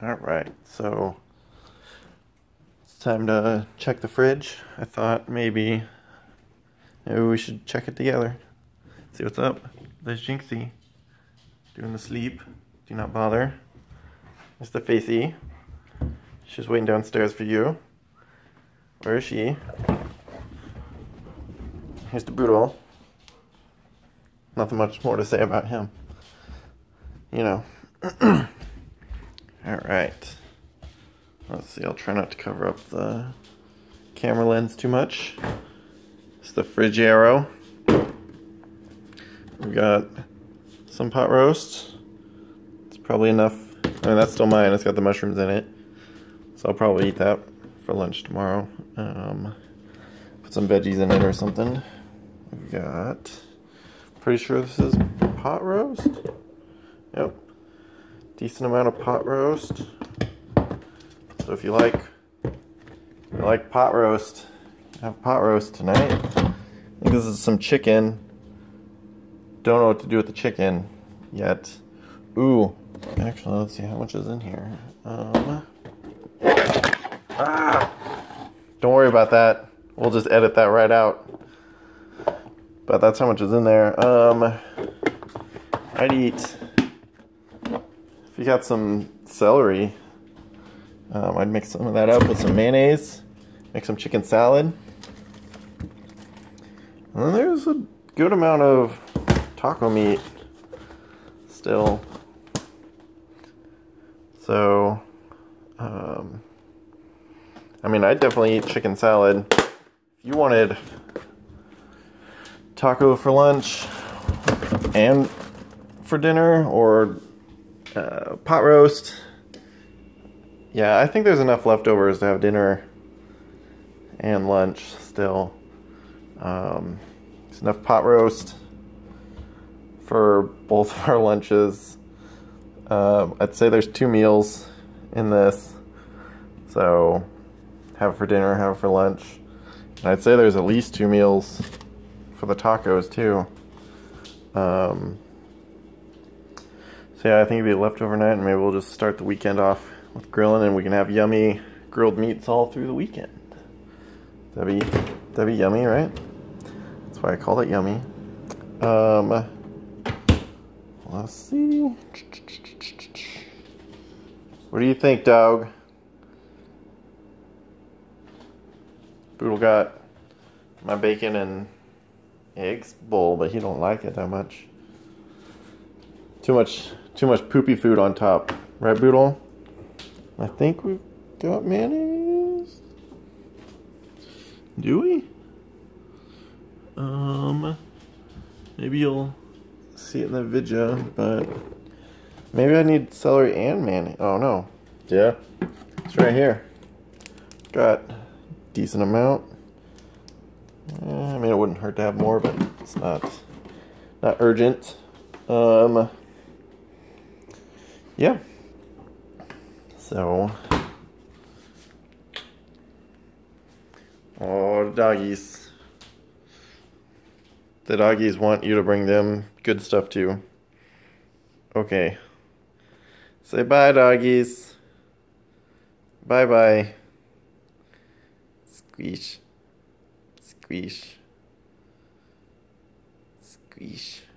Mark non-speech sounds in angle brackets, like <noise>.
All right, so it's time to check the fridge. I thought maybe maybe we should check it together. See what's up. There's Jinxie doing the sleep. Do not bother. There's the Facey. She's waiting downstairs for you. Where is she? Here's the Boodle. Nothing much more to say about him. You know. <clears throat> All right. Let's see, I'll try not to cover up the camera lens too much. It's the Frigiero. We've got some pot roast. It's probably enough. I mean, that's still mine. It's got the mushrooms in it. So I'll probably eat that for lunch tomorrow. Um, put some veggies in it or something. We've got, pretty sure this is pot roast. Yep decent amount of pot roast. So if you like you like pot roast, have pot roast tonight. I think this is some chicken. Don't know what to do with the chicken yet. Ooh, actually, let's see how much is in here. Um, ah, don't worry about that. We'll just edit that right out. But that's how much is in there. Um, I'd eat if you got some celery, um, I'd mix some of that up with some mayonnaise, make some chicken salad. And there's a good amount of taco meat still. So, um, I mean, I'd definitely eat chicken salad. If you wanted taco for lunch and for dinner, or uh, pot roast. Yeah, I think there's enough leftovers to have dinner and lunch still. Um, there's enough pot roast for both of our lunches. Um, I'd say there's two meals in this. So have it for dinner, have it for lunch. And I'd say there's at least two meals for the tacos too. Um, so yeah, I think it'll be left overnight and maybe we'll just start the weekend off with grilling and we can have yummy grilled meats all through the weekend. That'd be, that'd be yummy, right? That's why I call it yummy. Um, let's see. What do you think, dog? Boodle got my bacon and eggs bowl, but he don't like it that much. Too much too much poopy food on top. Right, Boodle? I think we've got mayonnaise. Do we? Um, maybe you'll see it in the video, but maybe I need celery and mayonnaise. Oh, no. Yeah. It's right here. Got decent amount. Eh, I mean, it wouldn't hurt to have more, but it's not not urgent. Um, yeah. So, oh, doggies. The doggies want you to bring them good stuff too. Okay. Say bye, doggies. Bye bye. Squeeze. Squeeze. Squish.